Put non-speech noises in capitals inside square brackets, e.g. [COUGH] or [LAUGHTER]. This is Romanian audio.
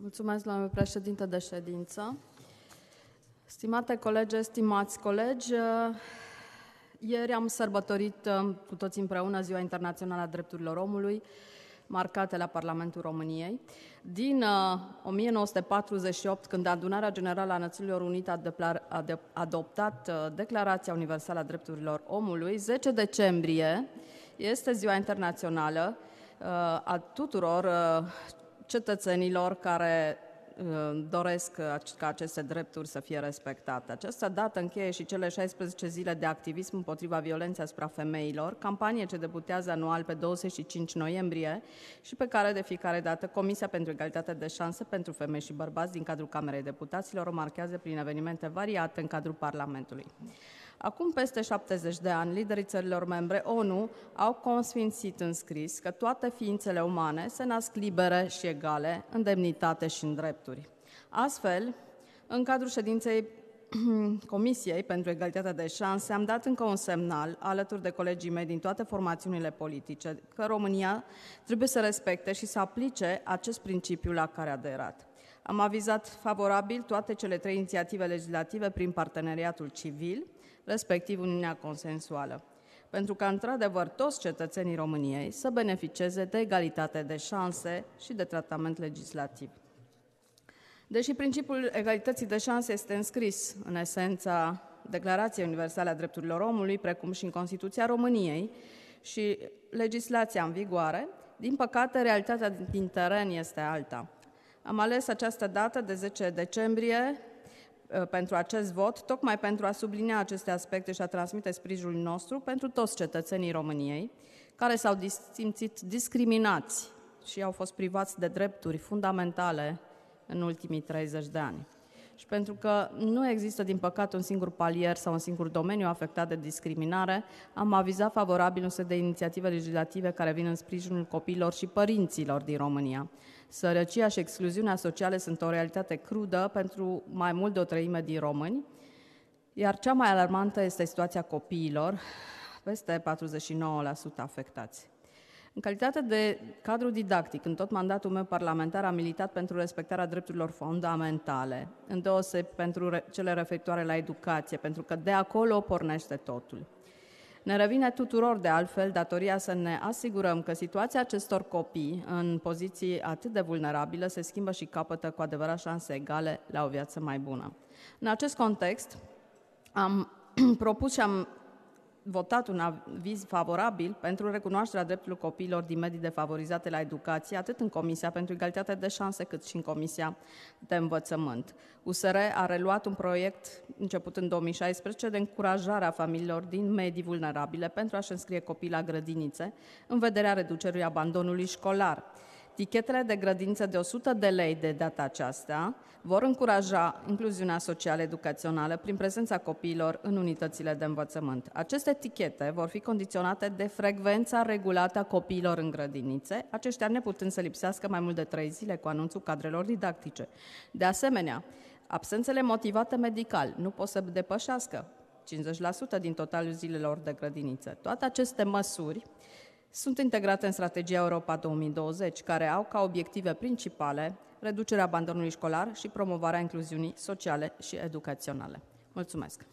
Mulțumesc, domnule președinte de ședință. Stimate colegi, stimați colegi, ieri am sărbătorit cu toți împreună Ziua Internațională a Drepturilor Omului, marcate la Parlamentul României. Din uh, 1948, când Adunarea Generală a Națiunilor Unite a, a adoptat uh, Declarația Universală a Drepturilor Omului, 10 decembrie este Ziua Internațională uh, a tuturor uh, cetățenilor care uh, doresc ca aceste drepturi să fie respectate. Această dată încheie și cele 16 zile de activism împotriva violenței asupra femeilor, campanie ce debutează anual pe 25 noiembrie și pe care de fiecare dată Comisia pentru Egalitate de Șanse pentru Femei și Bărbați din cadrul Camerei Deputaților o marchează prin evenimente variate în cadrul Parlamentului. Acum peste 70 de ani, liderii țărilor membre ONU au consfințit în scris că toate ființele umane se nasc libere și egale în demnitate și în drepturi. Astfel, în cadrul ședinței [CLEARS THROAT] Comisiei pentru Egalitatea de Șanse am dat încă un semnal, alături de colegii mei din toate formațiunile politice, că România trebuie să respecte și să aplice acest principiu la care a aderat. Am avizat favorabil toate cele trei inițiative legislative prin parteneriatul civil, respectiv Uniunea Consensuală, pentru ca, într-adevăr, toți cetățenii României să beneficieze de egalitate de șanse și de tratament legislativ. Deși principiul egalității de șanse este înscris în esența Declarației Universale a Drepturilor Omului, precum și în Constituția României și legislația în vigoare, din păcate, realitatea din teren este alta. Am ales această dată de 10 decembrie Uh, pentru acest vot, tocmai pentru a sublinia aceste aspecte și a transmite sprijinul nostru pentru toți cetățenii României care s-au simțit discriminați și au fost privați de drepturi fundamentale în ultimii 30 de ani. Și pentru că nu există, din păcate, un singur palier sau un singur domeniu afectat de discriminare, am avizat favorabil un set de inițiative legislative care vin în sprijinul copiilor și părinților din România. Sărăcia și excluziunea socială sunt o realitate crudă pentru mai mult de o treime din români, iar cea mai alarmantă este situația copiilor, peste 49% afectați. În calitate de cadru didactic, în tot mandatul meu parlamentar am militat pentru respectarea drepturilor fundamentale, îndeoseb pentru cele referitoare la educație, pentru că de acolo pornește totul. Ne revine tuturor, de altfel, datoria să ne asigurăm că situația acestor copii în poziții atât de vulnerabile se schimbă și capătă cu adevărat șanse egale la o viață mai bună. În acest context, am [CLEARS THROAT] propus și am votat un aviz favorabil pentru recunoașterea dreptului copiilor din medii defavorizate la educație, atât în Comisia pentru Egalitate de Șanse, cât și în Comisia de Învățământ. USR a reluat un proiect început în 2016 de încurajare a familiilor din medii vulnerabile pentru a-și înscrie copii la grădinițe, în vederea reducerii abandonului școlar. Tichetele de grădință de 100 de lei de data aceasta vor încuraja incluziunea socială educațională prin prezența copiilor în unitățile de învățământ. Aceste tichete vor fi condiționate de frecvența regulată a copiilor în grădinițe, aceștia neputând să lipsească mai mult de trei zile cu anunțul cadrelor didactice. De asemenea, absențele motivate medical nu pot să depășească 50% din totalul zilelor de grădiniță. Toate aceste măsuri sunt integrate în strategia Europa 2020, care au ca obiective principale reducerea abandonului școlar și promovarea incluziunii sociale și educaționale. Mulțumesc!